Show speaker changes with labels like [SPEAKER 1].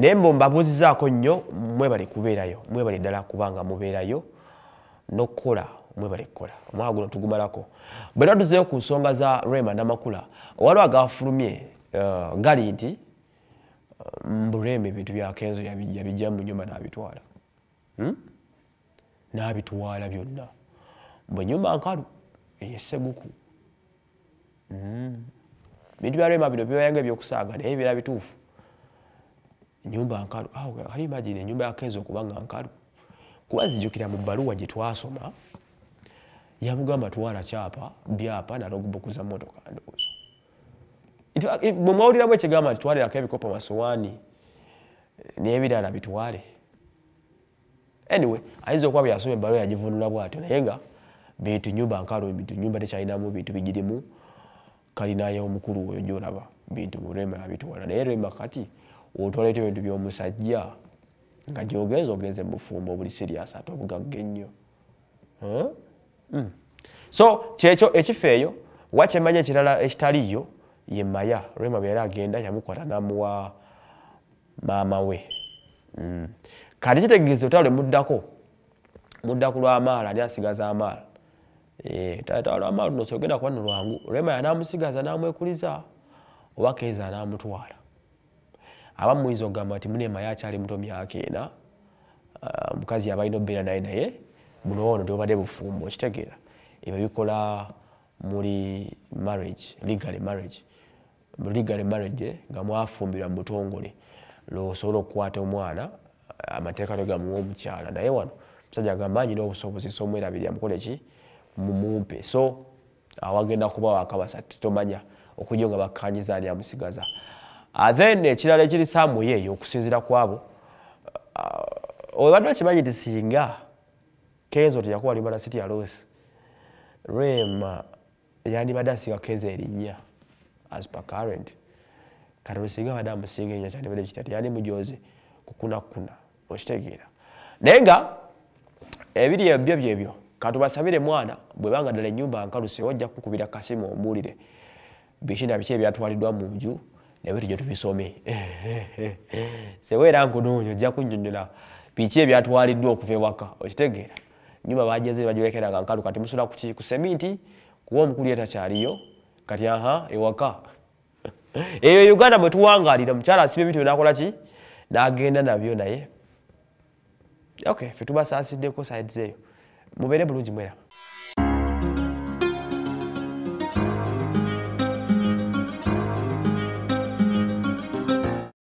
[SPEAKER 1] naye mbo mbabuuzizaako nnyo mwebale kubeerayo mwebale ddala kubanga mubeerayo n'okukola mwebale kukola. Omwaka guno tugumalako. Bwe twaduzeyo ku nsonga za rema namakula waliwo agafulumye uh, gali nti uh, mbulema ebintu byakenzo yabijja mu nyumba n'abitwala. Hmm? n'abitwala byonna. Mbwe nyumba nkalu eyeseguku hmm. bintu bya rema bino bibayanga ebyokusaaga naye bira bituufu nyumba nkalu kali imagine enyumba ya kenzo okuba nga nkalu. Kuba nzijukira mu bbaluwa gye twasoma yamugamba twala kyapa byapa nalogubukuza motoka ndowooza. Bwe mwawuliramu ekigamba nti twalirako ebikopo masowaani n'ebirala bitwale. Anyway ayinza okuba byasoma ebbaluwa yagivunula bwatyo naye nga bintu nyumba nkalu bintu nyumba tekyalinamu bintu bigirimu kalinayo omukulu oyo gyolaba bintu rema yabitwala. Naye rema kati otwaleta ebintu by'omusajja nga gyogenza ogenze mufumbo buli sirias ate obugagga ennyo. Hmm. so kyekyo ekifo eyo wakyemanya ekirala ekitaliyo ye maya rema bwe yali agenda yamukwata namuwa maama we. Hmm. kati kitegeeza otala lwe muddako? Muddaku lwamaala ani asigaza amaala? Eh, tata lwamaala luno kyogenda kuba nolwangu rema yanamusigaza namwekuliza oba keeza anamutwala abamu muyinza okugamba nti munema yakyali muto myaka ena ah, omukazi yaba alina obeera naye naye buno ono tobadde bufumbo okitegeera. Ebyo bikola muli marriage legal marriage. Legal marriage nga mwafumbirwa mu butongole. Lwosobola okukwata omwana amateeka tegamuwa omukyala naye wano musajja agamba nyina obusobozi so omwerabiri amukola eki mumumpe so awagenda kuba wakabasa titomanya okujja nga bakkanyiza ani amusigaza? Uh, then ekirala ekiri saamuyo eyo okusinziira kwabo uh, obadde okimanyi nti singa kenzo teyakuba limala city alos rema yandibadde asinga kenzo erinnya as per current. Kati lusinga badde amusinga erinnya kyandibadde kitati yandi mujoze kukunakuna okitegeera. Naye nga ebiri ebyo byebyo katubasabire mwana bwebanga ddala enyumba nkaluse wajja kukubira kasimu omuwulire. Biki na biki ebyatwaliddwa mu nju nebyo tujja tubisome seweera nkunoonya ojja kunnyonnyola. Biki ebyatwaliddwa okuva ewaka? Okitegeera. Nyumba bajeze bagirekeranga nkalu kati musula kuki ku seminti kuba omukulu etakyaliyo kati aha ewaka. Eyo uganda mwe tuwangaalira mukyala asiba ebintu nakola ki? N'agenda nabyo naye. Ok fe tubasasiddeko sides eyo mubeere bulungi mweraba